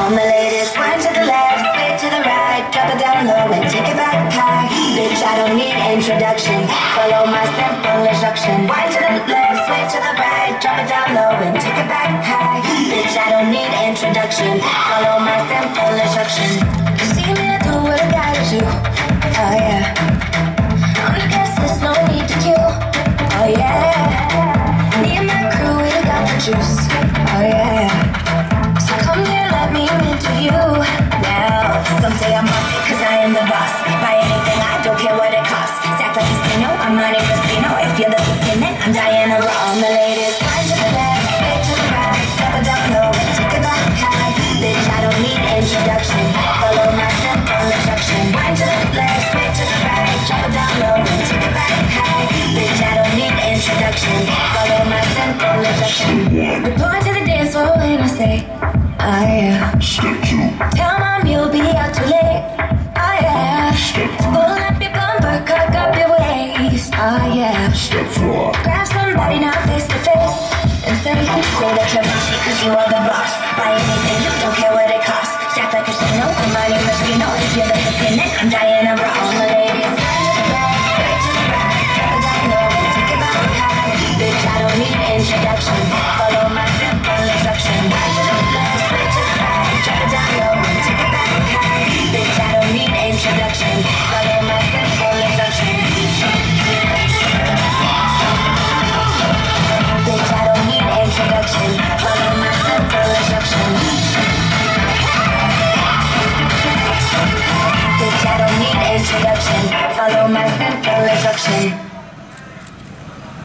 On the latest, wind to the left, spit to the right, drop it down low and take it back high. Bitch, I don't need introduction. Follow my simple instruction. Wind to the left, sway to the right, drop it down low and take it back high. Bitch, I don't need introduction. Follow my simple instruction. You see me, do what I gotta do. Oh yeah. I'm the guest, there's no need to queue. Oh yeah. Me and my crew, we got the juice. I'm Monte If you're the then I'm Diana. On the latest, wind to the left, straight to the right. Drop down low, take it back high. Bitch, I don't need introduction. Follow my simple instruction. Wind to the left, straight to the right. Drop down low, take it back high. Bitch, I don't need introduction. Follow my simple instruction. Report to the dance floor when I say, oh yeah. Step two, Tell mom you'll be out too late. Oh yeah. Pull Oh, yeah. Step four. Grab somebody now face to face. And say, say that you're bossy cause you are the boss. Buy anything, you don't care what it costs. Stack like a casino, my money must be known. If you're the pinhead, I'm dying, Ross. Ladies, straight to the back. I know. Bitch, I don't need introduction.